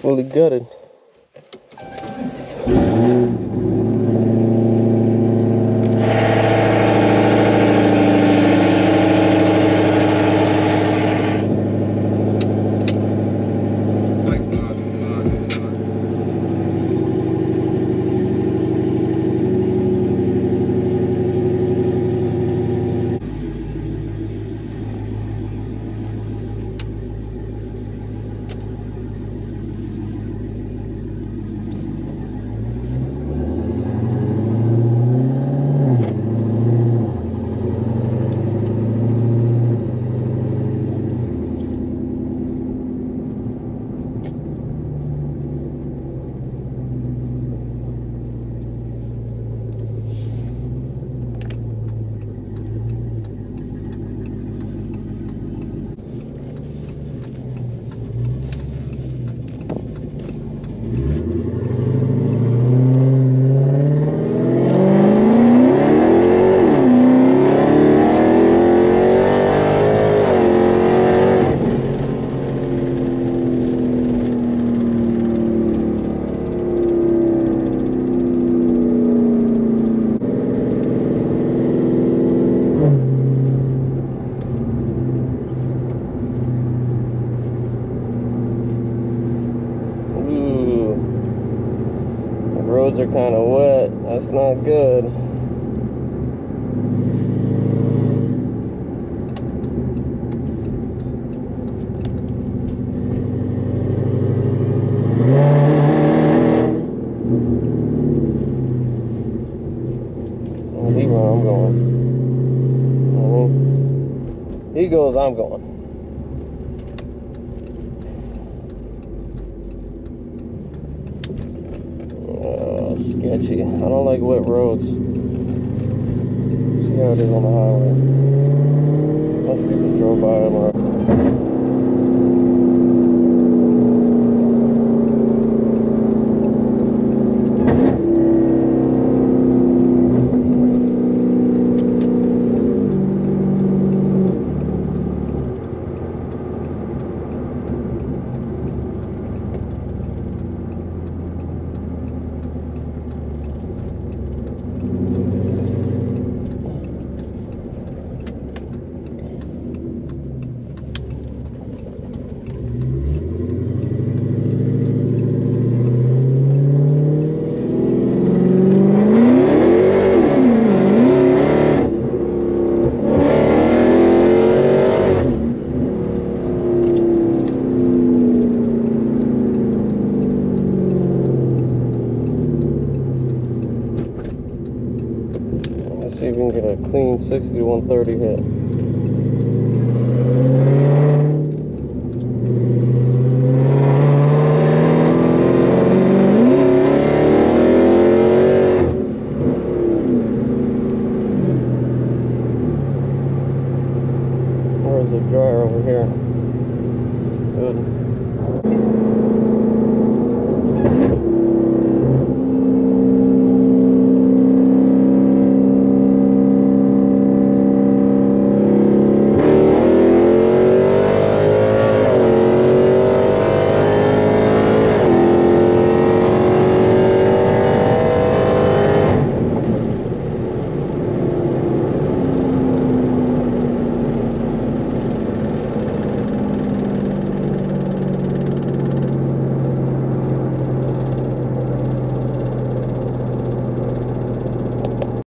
fully gutted. Ooh. The roads are kind of wet. That's not good. He goes, I'm going. Sketchy. I don't like wet roads. See how it is on the highway. Most people drove by them see if we can get a clean 60 to 130 hit. Where is it dryer over here? Good.